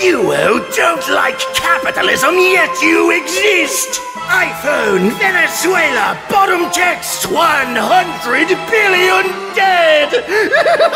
You who don't like capitalism, yet you exist! iPhone, Venezuela, bottom text, 100 billion dead!